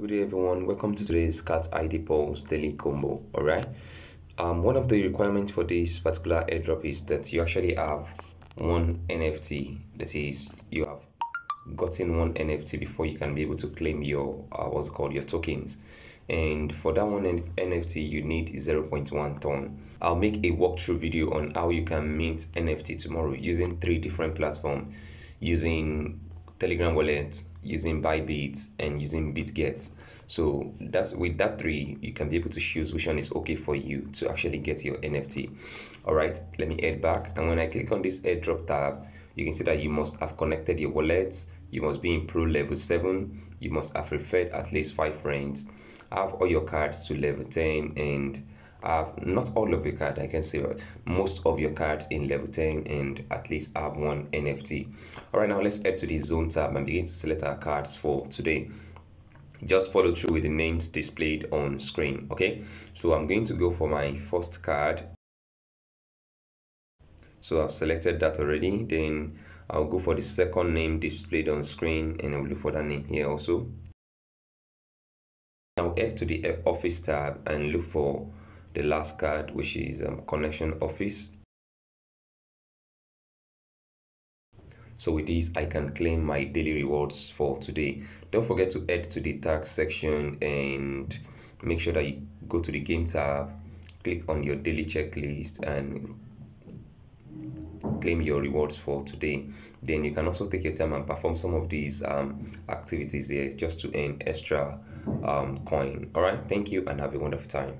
Good day everyone, welcome to today's Cat ID Paws Daily Combo. Alright, um, one of the requirements for this particular airdrop is that you actually have one NFT. That is, you have gotten one NFT before you can be able to claim your uh, what's called your tokens. And for that one NFT, you need 0.1 ton. I'll make a walkthrough video on how you can mint NFT tomorrow using three different platforms using Telegram wallet, using Bybit, and using BitGet. So that's with that three, you can be able to choose which one is okay for you to actually get your NFT. All right, let me head back. And when I click on this airdrop tab, you can see that you must have connected your wallets. You must be in pro level seven. You must have referred at least five friends. Have all your cards to level 10 and have not all of your cards, I can say most of your cards in level 10 and at least have one NFT. All right, now let's head to the zone tab and begin to select our cards for today. Just follow through with the names displayed on screen, okay? So I'm going to go for my first card. So I've selected that already. Then I'll go for the second name displayed on screen and I'll look for that name here also. Now head to the office tab and look for the last card which is um, connection office. So with this i can claim my daily rewards for today. Don't forget to head to the tax section and make sure that you go to the game tab click on your daily checklist and claim your rewards for today. Then you can also take your time and perform some of these um, activities there just to earn extra um, coin. All right thank you and have a wonderful time